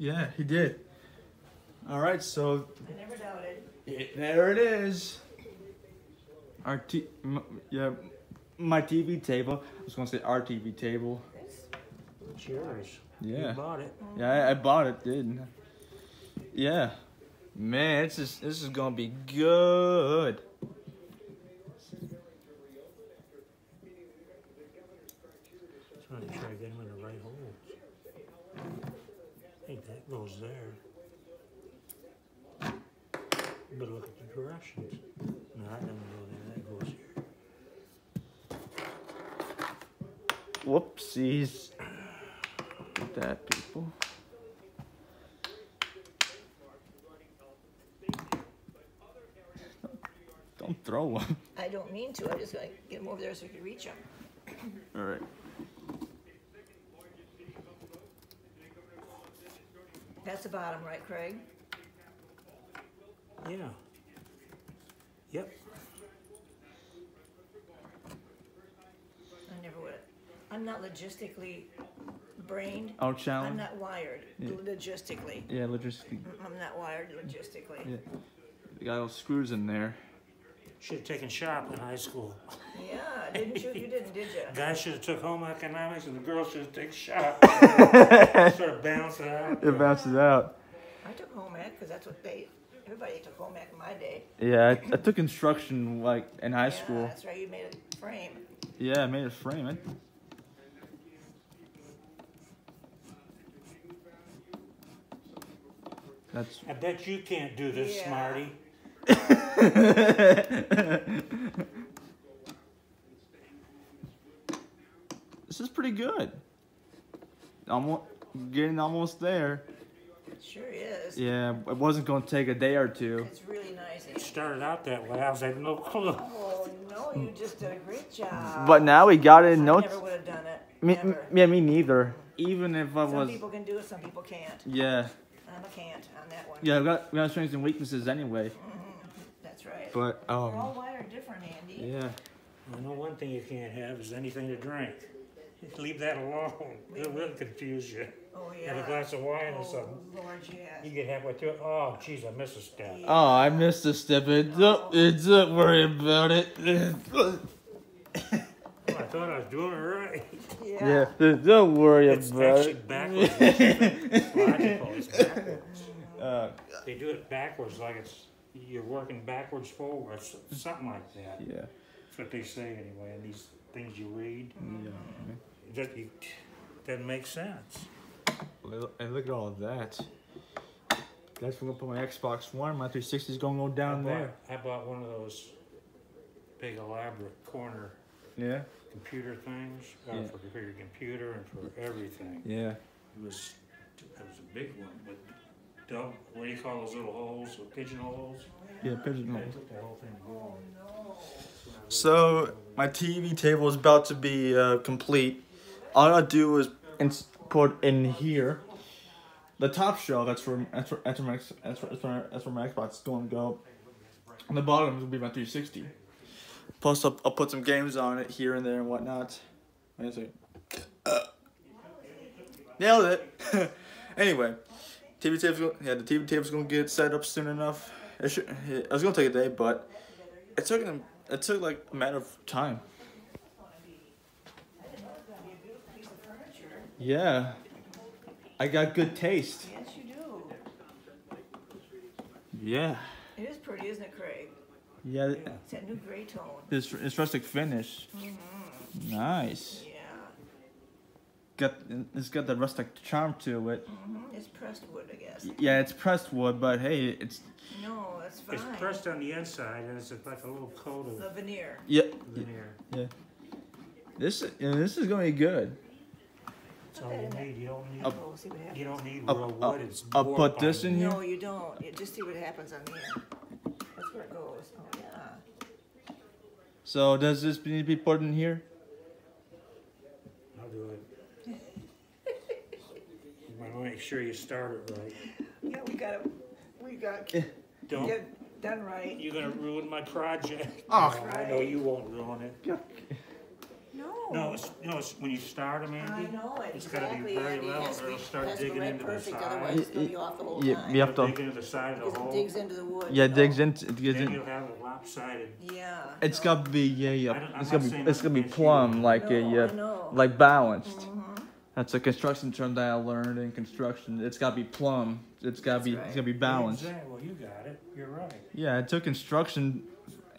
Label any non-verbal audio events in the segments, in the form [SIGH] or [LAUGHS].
Yeah, he did. All right, so I never doubted. it, there it is. Our t- m- yeah, my TV table. I was gonna say our TV table. This, It's yours. Yeah. You bought it. Yeah, I, I bought it, didn't I? Yeah. Man, this is this is gonna be good. Just want to try to get them in the right holes. I think that goes there. But look at the directions. No, that doesn't go there. That goes here. Whoopsies. Look at that, people. Don't throw them. I don't mean to. I just gotta get them over there so we can reach them. All right. That's the bottom, right, Craig? Yeah. Yep. I never would. I'm not logistically brained. Oh, Our I'm not wired Yeah. logistically. Yeah, logistically. I'm not wired logistically. Yeah. We got all screws in there. Should have taken shop in high school. Yeah, [LAUGHS] didn't you? You didn't, did you? Guys should have took home economics and the girls should have taken shop. [LAUGHS] sort of balance it out. It bounces out. I took home ec because that's what they. Everybody took home ec in my day. Yeah, I, I took instruction like in high yeah, school. That's right. You made a frame. Yeah, I made a frame. It. That's I bet you can't do this, Yeah. Smarty. [LAUGHS] this is pretty good. Almost getting almost there. It sure is. Yeah, it wasn't going to take a day or two. It's really nice. It started out that way. I was like, no clue. Oh no, you just did a great job. But now we got it I in no. never would have done it. Me, never. yeah, me neither. Even if I Some was. Some people can do it, some people can't. Yeah, I'm a can't on that one. yeah. We got we got strengths and weaknesses anyway. That's right. But We're all um, wired different, Andy. yeah. I know one thing you can't have is anything to drink. Leave that alone. [LAUGHS] It'll really confuse you. Oh yeah. Have a glass of wine or Oh something. Lord, yes. You get halfway through it. Oh, jeez, I missed a step. Oh, I missed a step. It don't, it don't worry about it. [LAUGHS] Oh, I thought I was doing it right. Yeah. yeah, don't worry It's about actually it. backwards. It's logical. It's backwards. [LAUGHS] Uh, They do it backwards, like it's you're working backwards forwards, something like that. yeah. That's what they say anyway. In these things you read, yeah. Just, it doesn't make sense. Well, And look at all of that. That's where I'm gonna put my Xbox One. My 360 is gonna go down I bought, there. I bought one of those big elaborate corner Yeah. computer things uh, Yeah. for, your computer and for everything. Yeah. It was it was a big one, but what do you call those little holes, the pigeonholes? Yeah. I Pigeonhole. took the whole thing going. So my TV table is about to be uh, complete. All I do is put in here the top shelf. That's for that's where that's where my that's where, that's where, that's where my Xbox going to go. On the bottom will be my 360. Plus, I'll, I'll put some games on it here and there and whatnot. Wait a. Uh, nailed it. [LAUGHS] anyway, TV table's yeah the TV table's gonna get set up soon enough. It should. It was gonna take a day, but it took. It took like a matter of time. Yeah. I got good taste. Yes, you do. Yeah. It is pretty, isn't it, Craig? Yeah. It's that new gray tone. This it's rustic finish. Nice. Yeah. Got it's got the rustic charm to it. hmm It's pressed wood, I guess. Yeah, it's pressed wood, but hey, it's No, that's fine. It's pressed on the inside and it's like a little coat The of veneer. yeah. veneer. This yeah, this is gonna be good. That's all you need. You don't need. Up. Oh, see what happens. You don't need I'll, real I'll- wood. It's I'll board put this in here. No, you don't. You just see what happens on here. That's where it goes. Oh, yeah. So does this need to be put in here? I'll do it. you might want to make sure you start it right. Yeah, we got it. we got Yeah. Don't. get it done right. You're gonna ruin my project. Oh. No, I know you won't ruin it. No, No, it's, no, it's when you start them, I know it, It's gotta be exactly, very Andy. Level, has or it'll start has to digging right into the perfect, side. Otherwise, it's gonna be off the whole Yeah, time. you have It'll to. dig into the side of the it hole. digs into the wood. Yeah, it you digs into. It digs Then in. you'll have it lopsided. Yeah. It's no. got to be yeah, I yeah. don't- I'm It's not gonna be saying it's gonna be nothing against plumb, like No, a I uh, know. like balanced. Mhm. That's a construction term that I learned in construction. It's got to be plumb. It's got to That's be. right. It's got to be balanced. Exactly, well, you got it, you're right. Yeah, I took construction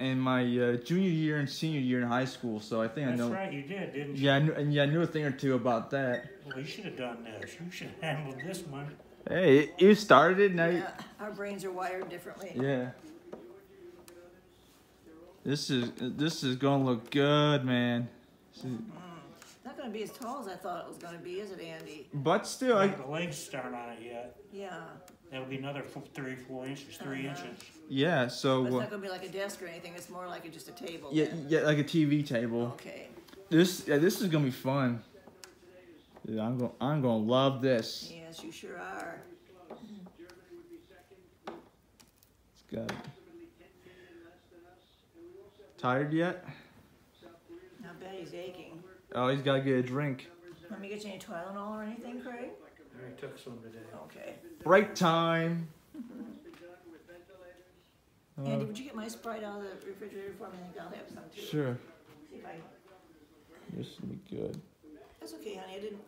in my uh, junior year and senior year in high school, so I think I know. That's know. right, you did, didn't you? Yeah, I knew, and yeah, I knew a thing or two about that. Well, you should have done this, you should have handled this one. Hey, you started it now. Yeah, our brains are wired differently. Yeah. This is this is gonna look good, man. This is- Not gonna be as tall as I thought it was gonna be, is it, Andy? But still, I, The legs start on it yet, Yeah, that'll be another fo- three, four inches, three Uh-huh. inches. yeah. but So it's uh, not gonna be like a desk or anything, it's more like a- just a table yeah, then. yeah, like a TV table. Okay, This yeah, this is gonna be fun. Yeah, I'm gonna I'm gonna love this. yes, you sure are. It's good. Tired yet? Now Betty's aching. Oh, he's gotta get a drink. Let me get you any Tylenol or anything, Craig? I took some today. Okay. Break time. Uh, Andy, would you get my Sprite out of the refrigerator for me? I think I'll have some too. sure. See if I- This will be good. That's okay, honey, I didn't